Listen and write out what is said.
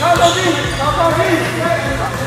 高科技高科